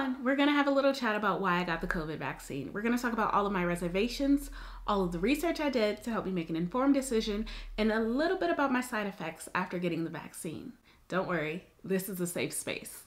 on, we're gonna have a little chat about why I got the COVID vaccine. We're gonna talk about all of my reservations, all of the research I did to help me make an informed decision, and a little bit about my side effects after getting the vaccine. Don't worry, this is a safe space.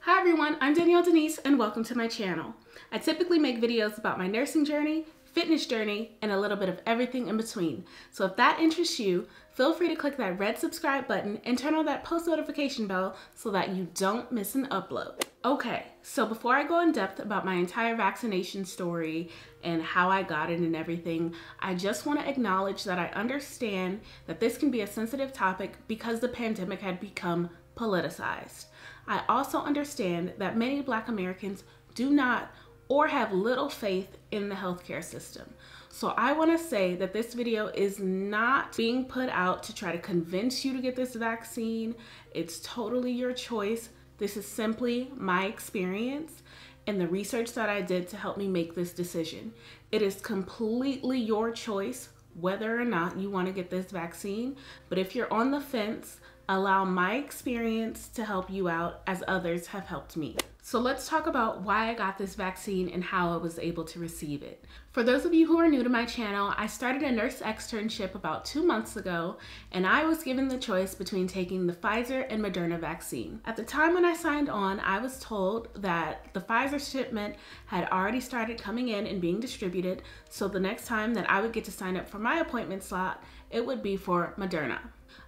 Hi everyone, I'm Danielle Denise and welcome to my channel. I typically make videos about my nursing journey, fitness journey, and a little bit of everything in between. So if that interests you, feel free to click that red subscribe button and turn on that post notification bell so that you don't miss an upload. Okay, so before I go in depth about my entire vaccination story and how I got it and everything, I just want to acknowledge that I understand that this can be a sensitive topic because the pandemic had become politicized. I also understand that many Black Americans do not or have little faith in the healthcare system. So I want to say that this video is not being put out to try to convince you to get this vaccine. It's totally your choice. This is simply my experience and the research that I did to help me make this decision. It is completely your choice whether or not you want to get this vaccine. But if you're on the fence, allow my experience to help you out as others have helped me. So let's talk about why I got this vaccine and how I was able to receive it. For those of you who are new to my channel, I started a nurse externship about two months ago, and I was given the choice between taking the Pfizer and Moderna vaccine. At the time when I signed on, I was told that the Pfizer shipment had already started coming in and being distributed, so the next time that I would get to sign up for my appointment slot, it would be for Moderna.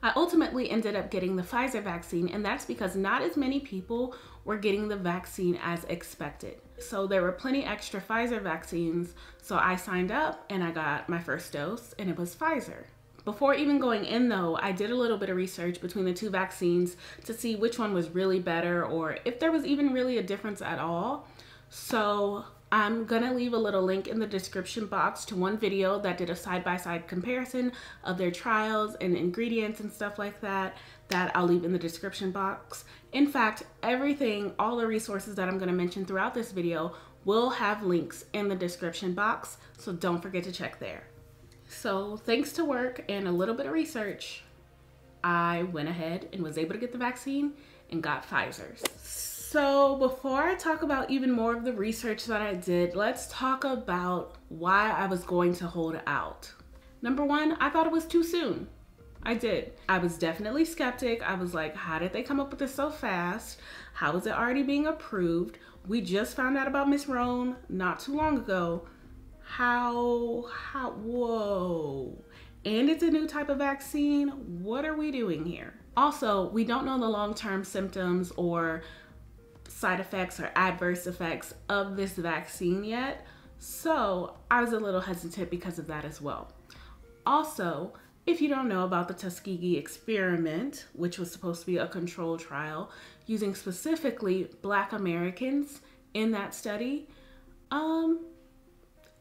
I ultimately ended up getting the Pfizer vaccine, and that's because not as many people were getting the vaccine as expected. So there were plenty extra Pfizer vaccines, so I signed up and I got my first dose, and it was Pfizer. Before even going in though, I did a little bit of research between the two vaccines to see which one was really better or if there was even really a difference at all. So I'm gonna leave a little link in the description box to one video that did a side-by-side -side comparison of their trials and ingredients and stuff like that that I'll leave in the description box. In fact, everything, all the resources that I'm gonna mention throughout this video will have links in the description box, so don't forget to check there. So thanks to work and a little bit of research, I went ahead and was able to get the vaccine and got Pfizer's. So before I talk about even more of the research that I did, let's talk about why I was going to hold out. Number one, I thought it was too soon. I did. I was definitely skeptic. I was like, how did they come up with this so fast? How is it already being approved? We just found out about Miss Roan not too long ago. How, how, whoa. And it's a new type of vaccine. What are we doing here? Also, we don't know the long-term symptoms or side effects or adverse effects of this vaccine yet. So I was a little hesitant because of that as well. Also, if you don't know about the Tuskegee experiment, which was supposed to be a control trial using specifically Black Americans in that study, um,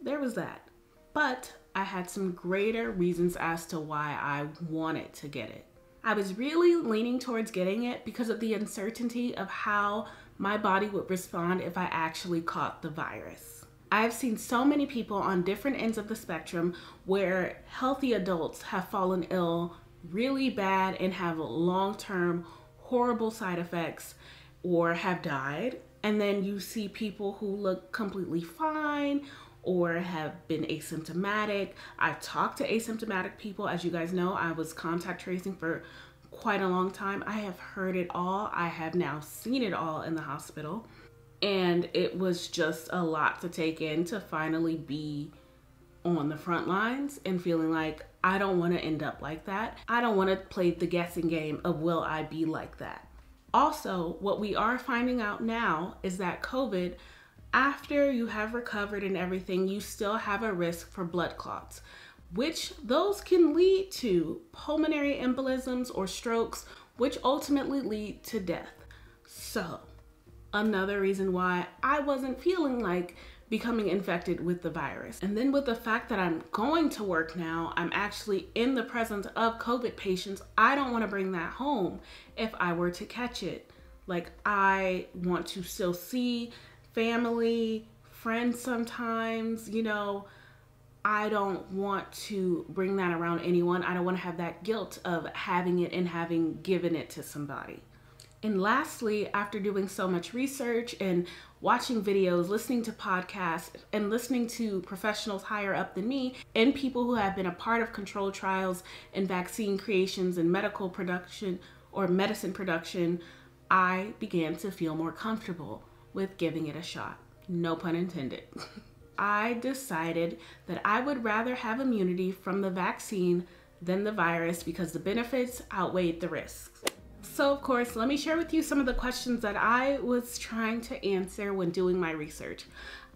there was that. But I had some greater reasons as to why I wanted to get it. I was really leaning towards getting it because of the uncertainty of how my body would respond if I actually caught the virus. I've seen so many people on different ends of the spectrum where healthy adults have fallen ill really bad and have long term horrible side effects or have died. And then you see people who look completely fine or have been asymptomatic. I've talked to asymptomatic people. As you guys know, I was contact tracing for quite a long time. I have heard it all. I have now seen it all in the hospital. And it was just a lot to take in to finally be on the front lines and feeling like I don't want to end up like that. I don't want to play the guessing game of will I be like that. Also, what we are finding out now is that COVID, after you have recovered and everything, you still have a risk for blood clots which those can lead to pulmonary embolisms or strokes, which ultimately lead to death. So, another reason why I wasn't feeling like becoming infected with the virus. And then with the fact that I'm going to work now, I'm actually in the presence of COVID patients. I don't want to bring that home if I were to catch it. Like, I want to still see family, friends sometimes, you know, I don't want to bring that around anyone. I don't want to have that guilt of having it and having given it to somebody. And lastly, after doing so much research and watching videos, listening to podcasts, and listening to professionals higher up than me and people who have been a part of control trials and vaccine creations and medical production or medicine production, I began to feel more comfortable with giving it a shot. No pun intended. I decided that I would rather have immunity from the vaccine than the virus because the benefits outweighed the risks. So, of course, let me share with you some of the questions that I was trying to answer when doing my research.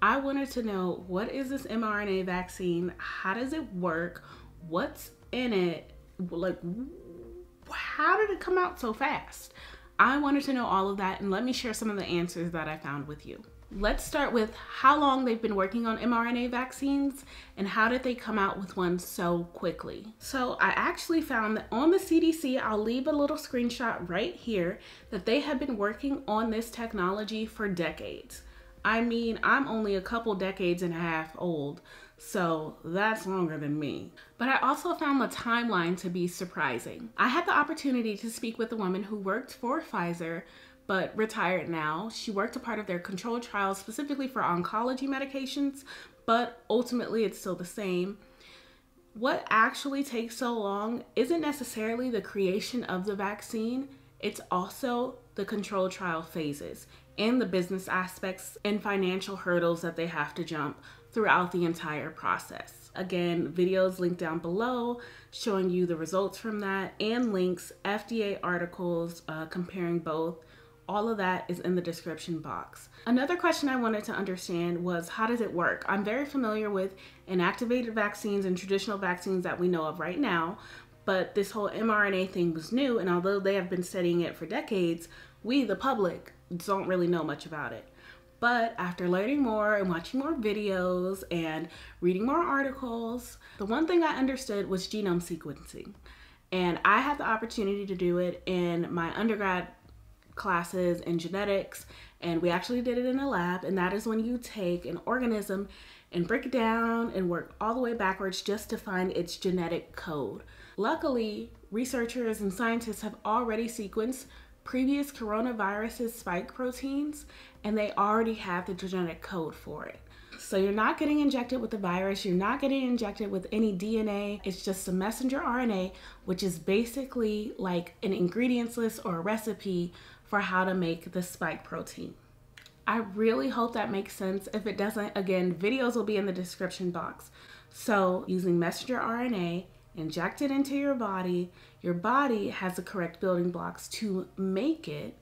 I wanted to know what is this mRNA vaccine? How does it work? What's in it? Like, how did it come out so fast? I wanted to know all of that, and let me share some of the answers that I found with you. Let's start with how long they've been working on mRNA vaccines and how did they come out with one so quickly. So I actually found that on the CDC, I'll leave a little screenshot right here, that they have been working on this technology for decades. I mean, I'm only a couple decades and a half old, so that's longer than me. But I also found the timeline to be surprising. I had the opportunity to speak with a woman who worked for Pfizer but retired now. She worked a part of their controlled trials specifically for oncology medications, but ultimately it's still the same. What actually takes so long isn't necessarily the creation of the vaccine, it's also the control trial phases and the business aspects and financial hurdles that they have to jump throughout the entire process. Again, videos linked down below showing you the results from that and links, FDA articles uh, comparing both all of that is in the description box. Another question I wanted to understand was how does it work? I'm very familiar with inactivated vaccines and traditional vaccines that we know of right now, but this whole mRNA thing was new, and although they have been studying it for decades, we, the public, don't really know much about it. But after learning more and watching more videos and reading more articles, the one thing I understood was genome sequencing. And I had the opportunity to do it in my undergrad classes in genetics and we actually did it in a lab and that is when you take an organism and break it down and work all the way backwards just to find its genetic code. Luckily, researchers and scientists have already sequenced previous coronaviruses spike proteins and they already have the genetic code for it. So you're not getting injected with the virus, you're not getting injected with any DNA. It's just a messenger RNA, which is basically like an ingredients list or a recipe for how to make the spike protein. I really hope that makes sense. If it doesn't, again, videos will be in the description box. So using messenger RNA, inject it into your body. Your body has the correct building blocks to make it.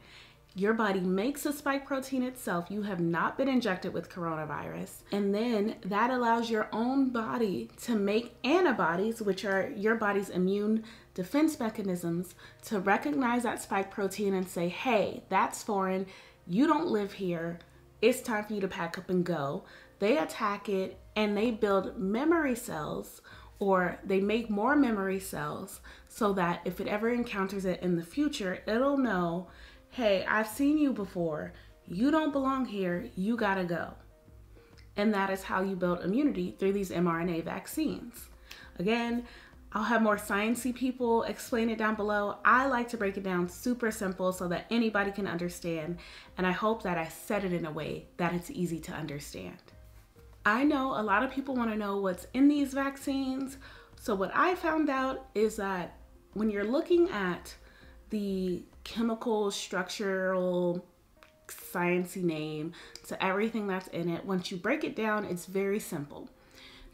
Your body makes the spike protein itself. You have not been injected with coronavirus. And then that allows your own body to make antibodies, which are your body's immune defense mechanisms to recognize that spike protein and say, hey, that's foreign. You don't live here. It's time for you to pack up and go. They attack it and they build memory cells or they make more memory cells so that if it ever encounters it in the future, it'll know, hey, I've seen you before. You don't belong here. You gotta go. And that is how you build immunity through these mRNA vaccines. Again, I'll have more sciencey people explain it down below. I like to break it down super simple so that anybody can understand, and I hope that I said it in a way that it's easy to understand. I know a lot of people want to know what's in these vaccines. So what I found out is that when you're looking at the chemical structural sciencey name to everything that's in it, once you break it down, it's very simple.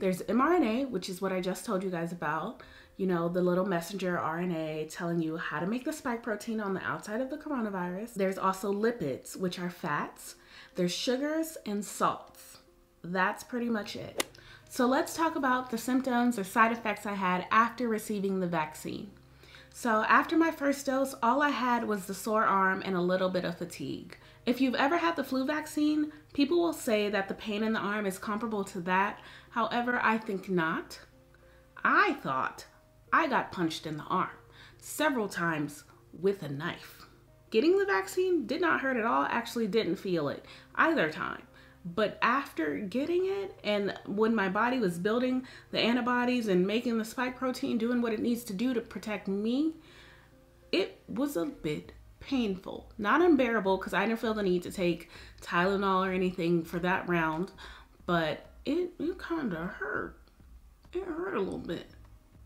There's mRNA, which is what I just told you guys about. You know, the little messenger RNA telling you how to make the spike protein on the outside of the coronavirus. There's also lipids, which are fats. There's sugars and salts. That's pretty much it. So let's talk about the symptoms or side effects I had after receiving the vaccine. So after my first dose, all I had was the sore arm and a little bit of fatigue. If you've ever had the flu vaccine, people will say that the pain in the arm is comparable to that. However, I think not. I thought I got punched in the arm several times with a knife. Getting the vaccine did not hurt at all, actually didn't feel it either time. But after getting it, and when my body was building the antibodies and making the spike protein, doing what it needs to do to protect me, it was a bit painful. Not unbearable because I didn't feel the need to take Tylenol or anything for that round, but it, it kind of hurt. It hurt a little bit.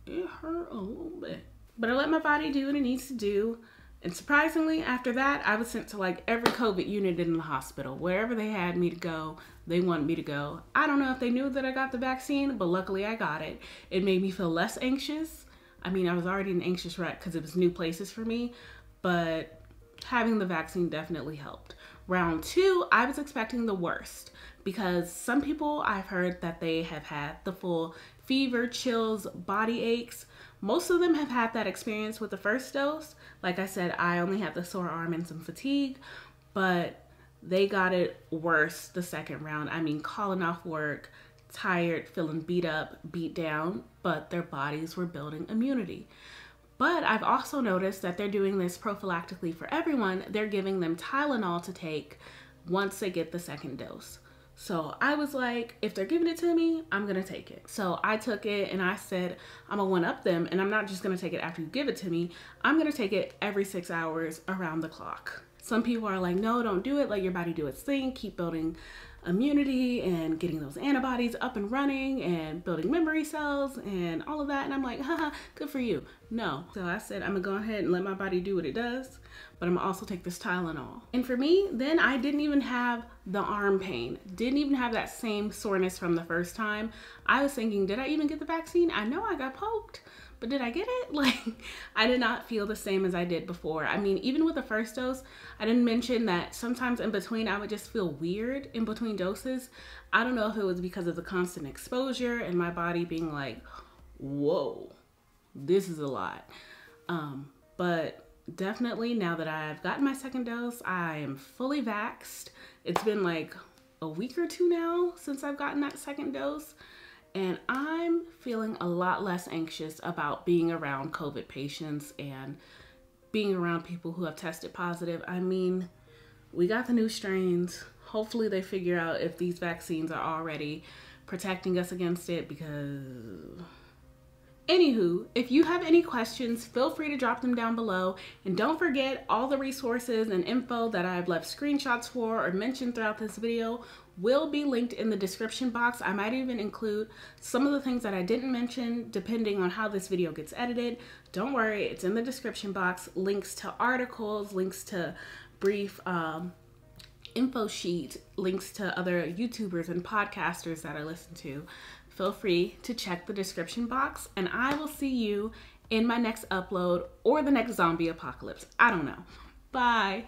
It hurt a little bit. But I let my body do what it needs to do. And surprisingly, after that, I was sent to like every COVID unit in the hospital. Wherever they had me to go, they wanted me to go. I don't know if they knew that I got the vaccine, but luckily I got it. It made me feel less anxious. I mean, I was already an anxious wreck because it was new places for me, but having the vaccine definitely helped. Round two, I was expecting the worst because some people I've heard that they have had the full fever, chills, body aches. Most of them have had that experience with the first dose. Like I said, I only had the sore arm and some fatigue, but they got it worse the second round. I mean, calling off work, tired, feeling beat up, beat down, but their bodies were building immunity. But I've also noticed that they're doing this prophylactically for everyone. They're giving them Tylenol to take once they get the second dose. So I was like, if they're giving it to me, I'm gonna take it. So I took it and I said, I'm gonna one up them and I'm not just gonna take it after you give it to me. I'm gonna take it every six hours around the clock. Some people are like, no, don't do it. Let your body do its thing. Keep building immunity and getting those antibodies up and running and building memory cells and all of that. And I'm like, haha, good for you. No. So I said, I'm gonna go ahead and let my body do what it does, but I'm gonna also take this Tylenol. And for me, then I didn't even have the arm pain, didn't even have that same soreness from the first time. I was thinking, did I even get the vaccine? I know I got poked but did I get it? Like, I did not feel the same as I did before. I mean, even with the first dose, I didn't mention that sometimes in between I would just feel weird in between doses. I don't know if it was because of the constant exposure and my body being like, whoa, this is a lot. Um, but definitely now that I've gotten my second dose, I am fully vaxxed. It's been like a week or two now since I've gotten that second dose and I'm feeling a lot less anxious about being around COVID patients and being around people who have tested positive. I mean, we got the new strains. Hopefully, they figure out if these vaccines are already protecting us against it because Anywho, if you have any questions, feel free to drop them down below. And don't forget all the resources and info that I've left screenshots for or mentioned throughout this video will be linked in the description box. I might even include some of the things that I didn't mention depending on how this video gets edited. Don't worry, it's in the description box. Links to articles, links to brief um, info sheet, links to other YouTubers and podcasters that I listen to feel free to check the description box and I will see you in my next upload or the next zombie apocalypse. I don't know. Bye.